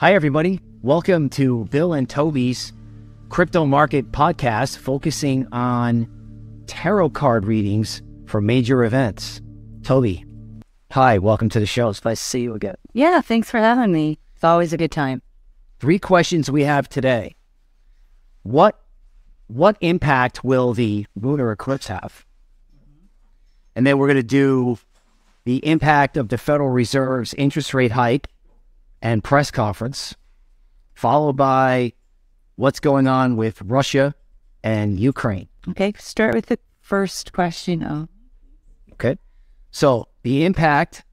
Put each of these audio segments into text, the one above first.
Hi, everybody. Welcome to Bill and Toby's Crypto Market Podcast, focusing on tarot card readings for major events. Toby, hi, welcome to the show. It's nice to see you again. Yeah, thanks for having me. It's always a good time. Three questions we have today. What what impact will the lunar eclipse have? And then we're going to do the impact of the Federal Reserve's interest rate hike and press conference, followed by what's going on with Russia and Ukraine. Okay, start with the first question. Oh, Okay. So the impact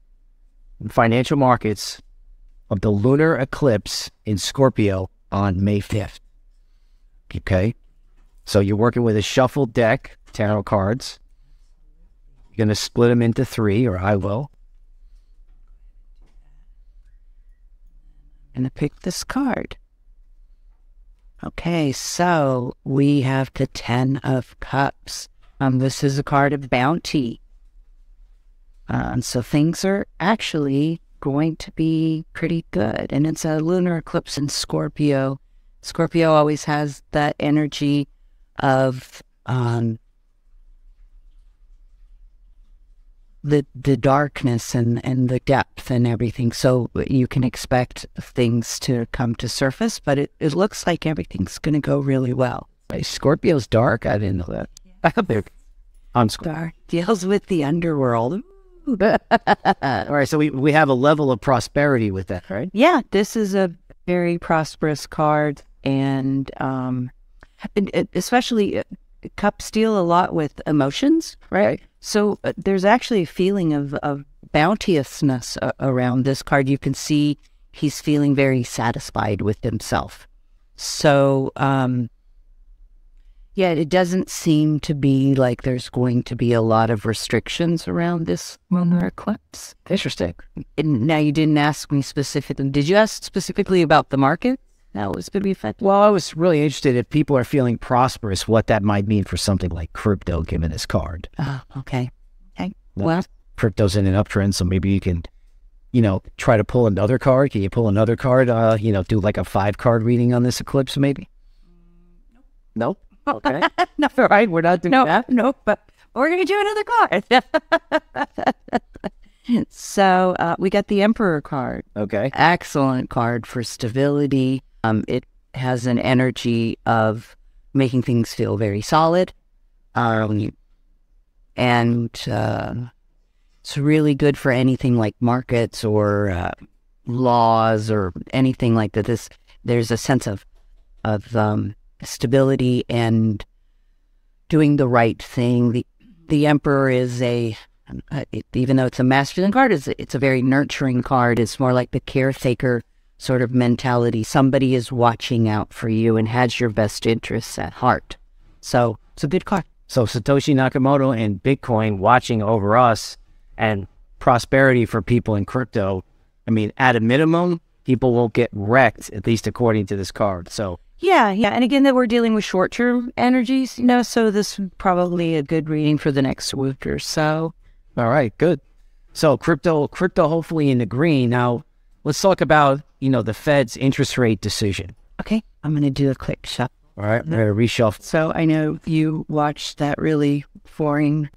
in financial markets of the lunar eclipse in Scorpio on May 5th. Okay. So you're working with a shuffled deck, tarot cards. You're going to split them into three, or I will. And I picked this card. Okay, so we have the Ten of Cups. Um, this is a card of bounty. Um, so things are actually going to be pretty good. And it's a lunar eclipse in Scorpio. Scorpio always has that energy of um, the the darkness and, and the depth and everything. So you can expect things to come to surface, but it, it looks like everything's going to go really well. Scorpio's dark. I didn't know that. on Scorpio. Star deals with the underworld. All right. So we, we have a level of prosperity with that, right? Yeah, this is a very prosperous card, and um, especially uh, cups deal a lot with emotions, right? So uh, there's actually a feeling of of bounteousness uh, around this card. You can see he's feeling very satisfied with himself. So um, yeah, it doesn't seem to be like there's going to be a lot of restrictions around this lunar eclipse. Interesting. And now you didn't ask me specifically. Did you ask specifically about the market? That was going to be affected. Well, I was really interested if people are feeling prosperous, what that might mean for something like crypto, given this card. Oh, okay. Okay. No. Well, crypto's in an uptrend, so maybe you can, you know, try to pull another card. Can you pull another card? Uh, you know, do like a five card reading on this eclipse, maybe. No. Okay. no, All right, we're not doing no, that. no, but we're going to do another card. so uh, we got the Emperor card. Okay. Excellent card for stability. Um, it has an energy of making things feel very solid. Um, and uh, it's really good for anything like markets or uh, laws or anything like that. This there's a sense of of um, stability and doing the right thing. The the Emperor is a uh, it, even though it's a masculine card, it's it's a very nurturing card. It's more like the caretaker sort of mentality. Somebody is watching out for you and has your best interests at heart. So it's a good card. So Satoshi Nakamoto and Bitcoin watching over us and prosperity for people in crypto. I mean, at a minimum, people won't get wrecked, at least according to this card. So Yeah, yeah. And again, that we're dealing with short term energies, you know, so this is probably a good reading for the next week or so. All right, good. So crypto, crypto, hopefully in the green. Now, let's talk about you know the Fed's interest rate decision. Okay, I'm going to do a quick shot. All right, we're gonna reshuffle. So I know you watched that really boring,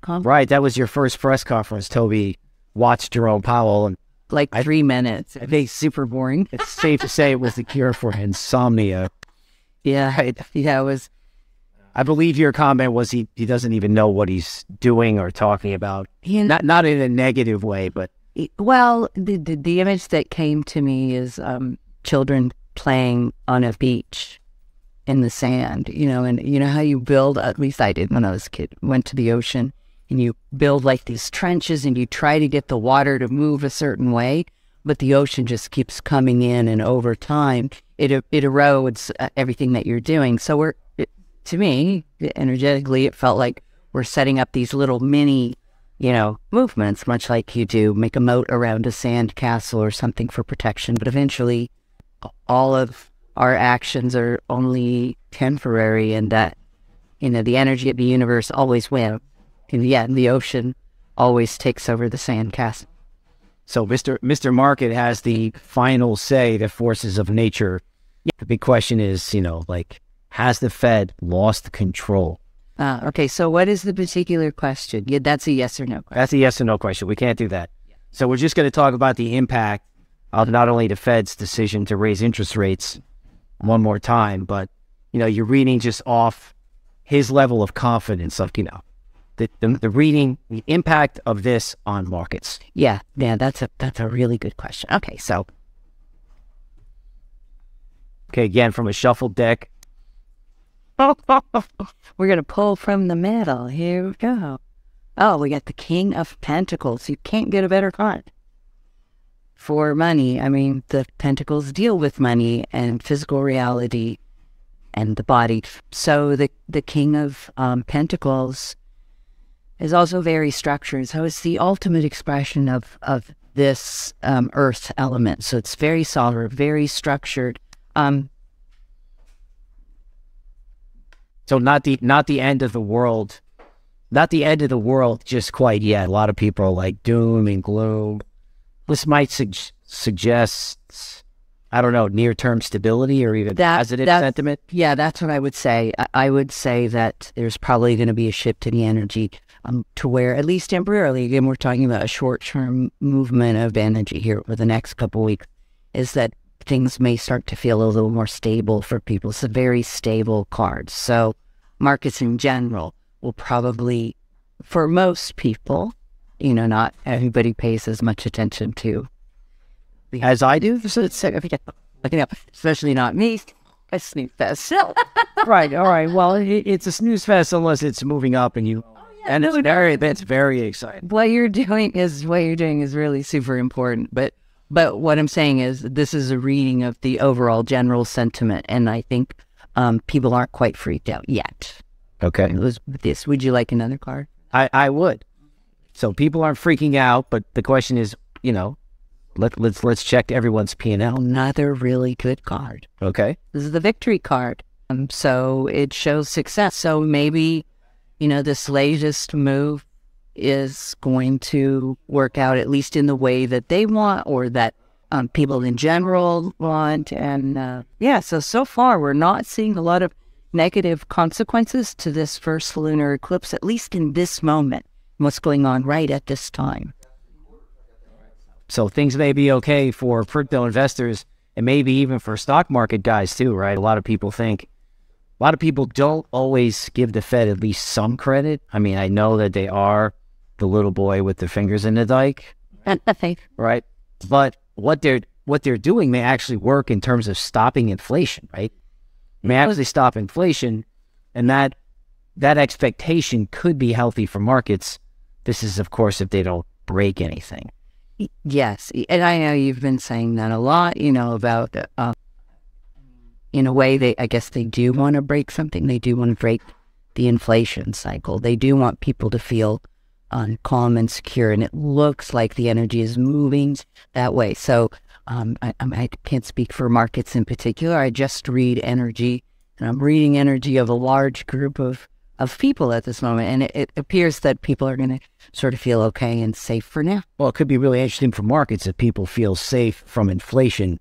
Conference. Right, that was your first press conference. Toby watched Jerome Powell, and like I- three minutes. I think super boring. it's safe to say it was the cure for insomnia. Yeah, yeah, it was. I believe your comment was he, he doesn't even know what he's doing or talking about. Know, Not not in a negative way, but well, the, the the image that came to me is um, children playing on a beach in the sand. You know, and you know how you build. At least I did when I was a kid. Went to the ocean, and you build like these trenches, and you try to get the water to move a certain way, but the ocean just keeps coming in, and over time, it it erodes uh, everything that you're doing. So we're it, to me, energetically, it felt like we're setting up these little mini you know, movements, much like you do make a moat around a sand castle or something for protection. But eventually, all of our actions are only temporary, and that, you know, the energy of the universe always wins. And yeah, the ocean always takes over the sand castle. So Mr. Mr. Market has the final say, the forces of nature. The big question is, you know, like, has the Fed lost control? Uh, okay, so what is the particular question? Yeah, that's a yes or no question. That's a yes or no question. We can't do that. So we're just going to talk about the impact of not only the Fed's decision to raise interest rates one more time, but you know, you're reading just off his level of confidence of you know the, the, the reading the impact of this on markets. Yeah, yeah, that's a that's a really good question. Okay, so Okay, again from a shuffled deck. we're gonna pull from the middle. Here we go. Oh, we got the King of Pentacles. You can't get a better card for money. I mean, the Pentacles deal with money and physical reality and the body. So the the King of um, Pentacles is also very structured. So it's the ultimate expression of of this um, Earth element. So it's very solid, very structured. Um, so not the not the end of the world, not the end of the world just quite yet. A lot of people are like doom and gloom. This might su- suggest, I don't know, near term stability or even That- positive that's- sentiment. Yeah, that's what I would say. I- I would say that there's probably going to be a shift in the energy um, to where, at least temporarily, again, we're talking about a short term movement of energy here over the next couple of weeks, is that things may start to feel a little more stable for people. It's a very stable card. So, markets in general will probably, for most people, you know, not everybody pays as much attention to As I do. so it's significant. Looking up, especially not me. I sneak fest. right. All right. Well, it, it's a snooze fest unless it's moving up and you. Oh, and it's very, that's very exciting. what you're doing is what you're doing is really super important. But but what I'm saying is this is a reading of the overall general sentiment, and I think um, people aren't quite freaked out yet. Okay. This. Would you like another card? I, I would. So people aren't freaking out, but the question is, you know, let let's let's check everyone's P and L. Another really good card. Okay. This is the victory card. Um, so it shows success. So maybe, you know, this latest move is going to work out at least in the way that they want or that um, people in general want. And uh, yeah, so so far we're not seeing a lot of negative consequences to this first lunar eclipse, at least in this moment. What's going on right at this time? So things may be okay for crypto investors and maybe even for stock market guys too, right? A lot of people think a lot of people don't always give the Fed at least some credit. I mean, I know that they are the little boy with the fingers in the dike, right? But what they're what they're doing may actually work in terms of stopping inflation, right? May actually stop inflation, and that that expectation could be healthy for markets. This is, of course, if they don't break anything. Yes, and I know you've been saying that a lot. You know about, uh, in a way, they I guess they do want to break something. They do want to break the inflation cycle. They do want people to feel um, calm and secure, and it looks like the energy is moving that way. So um, I, I can't speak for markets in particular. I just read energy, and I'm reading energy of a large group of of people at this moment, and it, it appears that people are going to sort of feel okay and safe for now. Well, it could be really interesting for markets if people feel safe from inflation,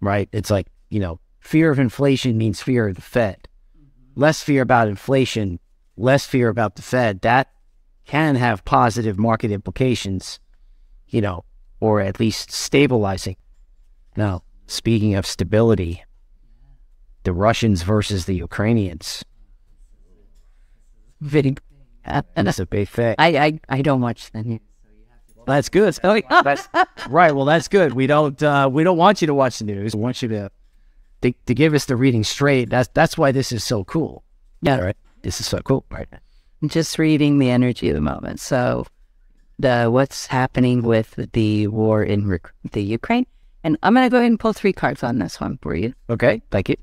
right? It's like, you know, fear of inflation means fear of the Fed. Less fear about inflation, less fear about the Fed. That can have positive market implications, you know, or at least stabilizing. Now, speaking of stability, the Russians versus the Ukrainians. Very, uh, and That's a big thing. I, I I don't watch the news. That's good. That's, right. Well, that's good. We don't uh, we don't want you to watch the news. We want you to, to to give us the reading straight. That's that's why this is so cool. Yeah. Right. This is so cool. Right. Just reading the energy of the moment. So, the what's happening with the war in Uk- the Ukraine, and I'm gonna go ahead and pull three cards on this one for you. Okay. Thank you.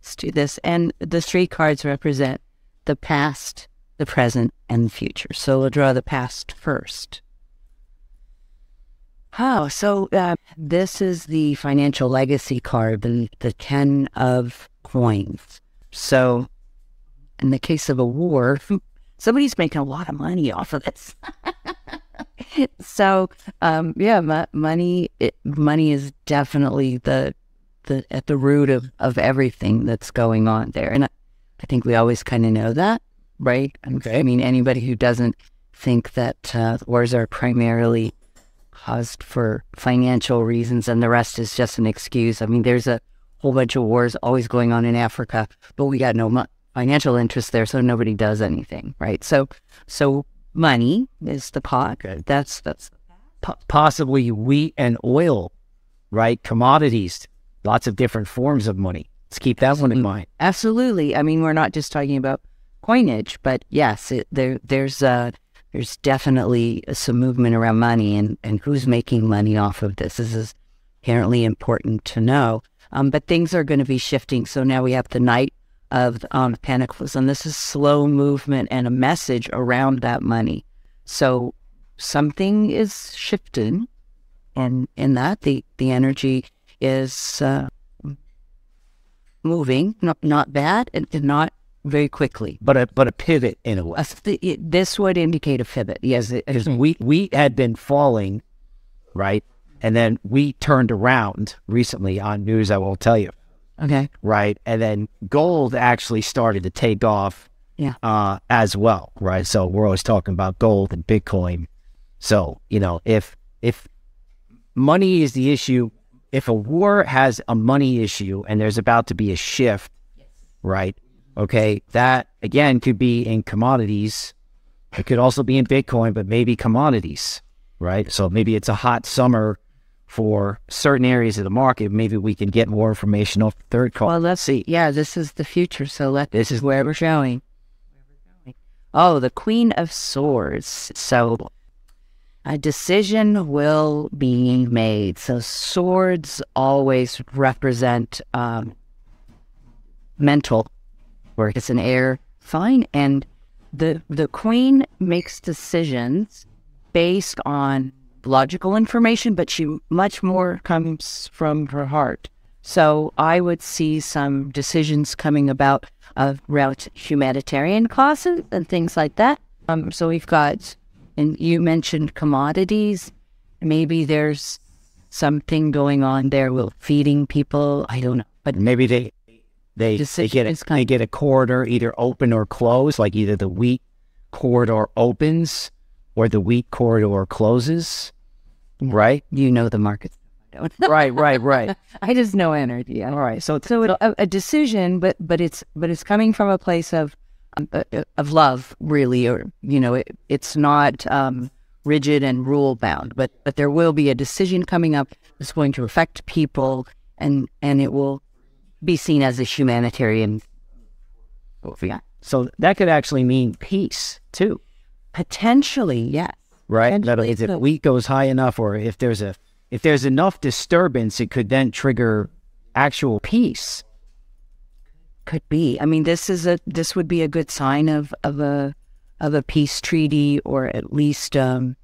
Let's do this, and the three cards represent the past, the present, and the future. So we'll draw the past first. Oh, so uh, this is the financial legacy card, the, the Ten of Coins. So, in the case of a war, somebody's making a lot of money off of this. so um, yeah, mo- money it, money is definitely the the at the root of of everything that's going on there, and I, I think we always kind of know that, right? Okay. I mean, anybody who doesn't think that uh, wars are primarily caused for financial reasons and the rest is just an excuse. I mean, there's a whole bunch of wars always going on in Africa, but we got no mo- financial interest there, so nobody does anything, right? So, so money is the pot. Okay. That's that's Po- possibly wheat and oil, right? Commodities, lots of different forms of money. Let's keep that one in mind. absolutely. I mean, we're not just talking about coinage, but yes, it, there there's uh there's definitely some movement around money and and who's making money off of this. This is inherently important to know. Um, but things are going to be shifting. So now we have the Knight of um, Pentacles, and this is slow movement and a message around that money. So something is shifting, and in that the the energy is uh, moving, not not bad, and, and not very quickly. But a but a pivot in a way. A this would indicate a pivot. Yes, Because wheat wheat had been falling, right? And then we turned around recently on news I won't tell you, okay. right? And then gold actually started to take off Yeah. uh, as well, right? So we're always talking about gold and Bitcoin. So you know, if if money is the issue, if a war has a money issue and there's about to be a shift, yes. right? Okay, that again could be in commodities. It could also be in Bitcoin, but maybe commodities, right? So maybe it's a hot summer for certain areas of the market. Maybe we can get more information off the third call. Well, let's see. Yeah, this is the future. So let This is where we're going. Oh, the Queen of Swords. So a decision will be made. So swords always represent um, mental work. It's an air sign, and the the Queen makes decisions based on logical information, but she much more comes from her heart. So I would see some decisions coming about around humanitarian causes and things like that. Um, so we've got, and you mentioned commodities. Maybe there's something going on there with feeding people. I don't know, but Maybe they they, they get a, kind- they get a corridor either open or closed, like either the wheat corridor opens or the wheat corridor closes, right? you know the markets. I don't know. right, right, right. I just know energy. All right, so So it, a, a decision, but but it's but it's coming from a place of um, uh, uh, of love, really, or you know, it, it's not um, rigid and rule bound, but but there will be a decision coming up that's going to affect people, and and it will be seen as a humanitarian. Yeah, so that could actually mean peace too, potentially, yes. Right? That Potentially is, if wheat goes high enough, or if there's a if there's enough disturbance, it could then trigger actual peace. Could be. I mean, this is a this would be a good sign of of a of a peace treaty or at least um,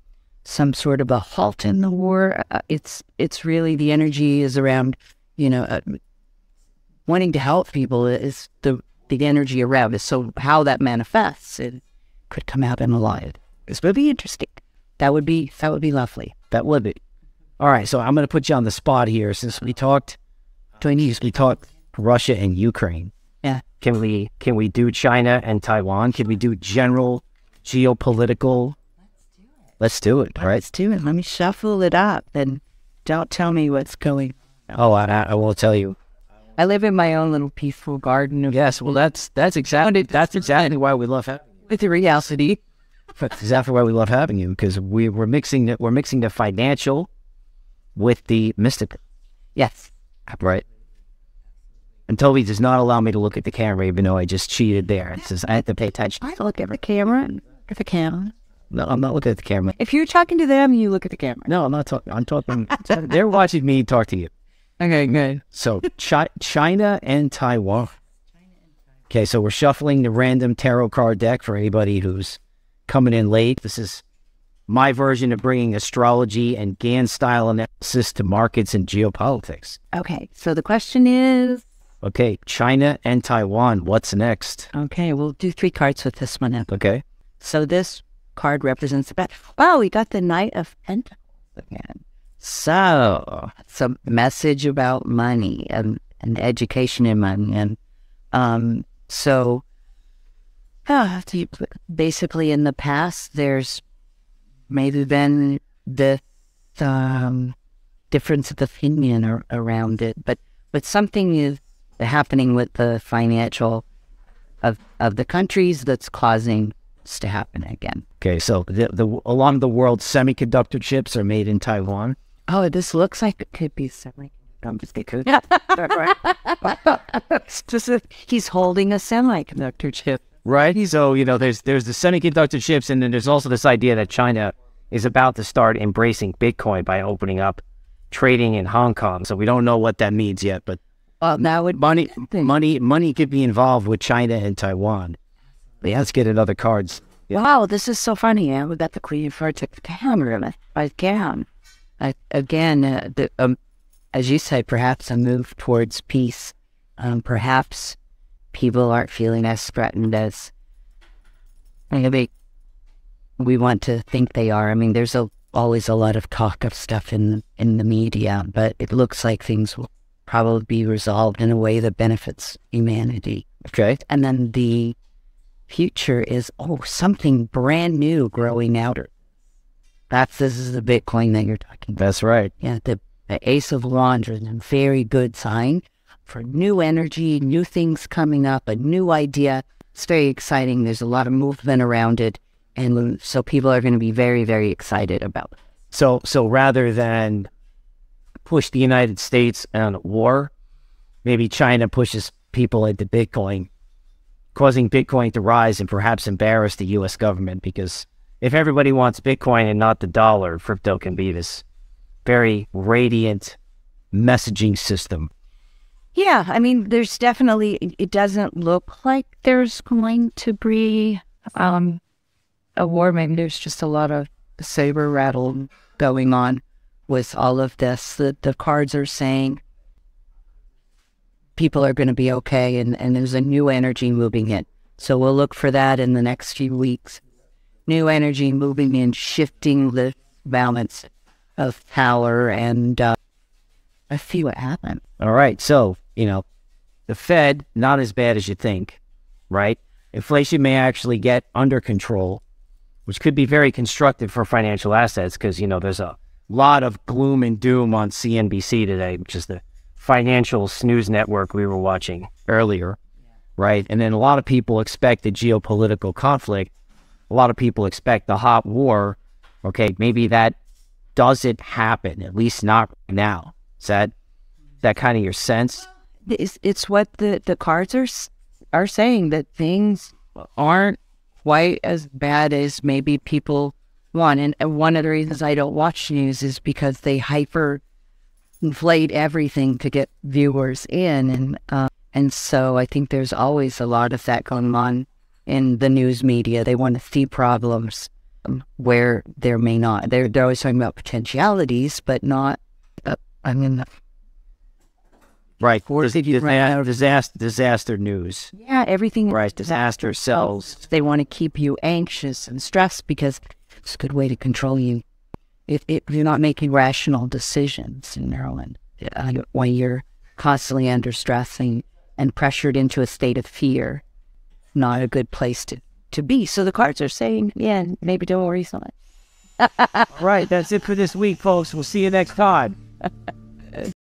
some sort of a halt in the war. Uh, it's it's really the energy is around, you know, uh, wanting to help people is the the energy around it. So how that manifests, it could come out in a lot. This would be interesting. That would be that would be lovely. That would be. All right, so I'm going to put you on the spot here since we talked. Chinese. We talked Russia and Ukraine. Yeah. Can we can we do China and Taiwan? Can we do general geopolitical? Let's do it. Let's do it. All right. Let's do it. Let me shuffle it up and don't tell me what's going. Oh, I, I will tell you. I live in my own little peaceful garden of Yes. Well, that's that's exactly that's exactly why we love having. with the reality. That's exactly why we love having you because we we're mixing the, we're mixing the financial with the mystical. Yes. Right. And Toby does not allow me to look at the camera, even though I just cheated there. It says I have to pay attention. I look at the camera. Look at the camera. No, I'm not looking at the camera. If you're talking to them, you look at the camera. No, I'm not talking. I'm talking. they're watching me talk to you. Okay, good. So Chi- China and Taiwan. Okay, so we're shuffling the random tarot card deck for anybody who's coming in late. This is my version of bringing astrology and Gann style analysis to markets and geopolitics. Okay, so the question is Okay, China and Taiwan. What's next? okay, we'll do three cards with this one. Up. Okay, So this card represents the bad. Wow, we got the Knight of Pentacles again. So, it's a message about money and, and education in money. And um, so, uh, basically, in the past, there's maybe been the um, difference of opinion ar- around it, but but something is happening with the financial of of the countries that's causing this to happen again. Okay, so the, the along the world, semiconductor chips are made in Taiwan. Oh, this looks like it could be semi. I'm just kidding. it's just a, he's holding a semiconductor chip. Right. So you know, there's there's the semiconductor chips, and then there's also this idea that China is about to start embracing Bitcoin by opening up trading in Hong Kong. So we don't know what that means yet, but well, that would money money money could be involved with China and Taiwan. Yeah, let's get another cards. Yeah. Wow, this is so funny. Yeah, we got the Queen for the camera. I can. I, again, uh, the, um, as you say, perhaps a move towards peace. Um, perhaps people aren't feeling as threatened as maybe we want to think they are. I mean, there's a, always a lot of talk of stuff in in the media, but it looks like things will probably be resolved in a way that benefits humanity. Okay. And then the future is oh something brand new growing out. That's this is the Bitcoin that you're talking about. That's right. Yeah, the, the Ace of Wands is a very good sign for new energy, new things coming up, a new idea. It's very exciting. There's a lot of movement around it. And so people are going to be very, very excited about it. So, so rather than push the United States on war, maybe China pushes people into Bitcoin, causing Bitcoin to rise and perhaps embarrass the U.S. government. Because if everybody wants Bitcoin and not the dollar, crypto can be this very radiant messaging system. Yeah, I mean, there's definitely. It doesn't look like there's going to be um, a war. Maybe there's just a lot of saber rattle going on with all of this. The, the cards are saying people are going to be okay and, and there's a new energy moving in. So we'll look for that in the next few weeks. New energy moving in, shifting the balance of power and uh, let's see what happens. All right. So, you know, the Fed, not as bad as you think, right? Inflation may actually get under control which could be very constructive for financial assets because, you know, there's a lot of gloom and doom on CNBC today, which is the financial snooze network we were watching earlier, right? And then a lot of people expect the geopolitical conflict. A lot of people expect the hot war. Okay, maybe that doesn't happen, at least not now. Is that is that kind of your sense? It's, it's what the, the cards are are saying that things aren't quite as bad as maybe people want. And, one of the reasons I don't watch news is because they hyper inflate everything to get viewers in. And, uh, and so I think there's always a lot of that going on in the news media. They want to see problems um, where there may not. They're, they're always talking about potentialities, but not, uh, I mean, Right. Or is it disaster, disaster, disaster news? Yeah, everything. Right. Disaster sells. They want to keep you anxious and stressed because it's a good way to control you. If, if you're not making rational decisions, you know, and uh, when you're constantly under stress and, and pressured into a state of fear, not a good place to, to be. So the cards are saying, yeah, maybe don't worry so much. right. That's it for this week, folks. We'll see you next time.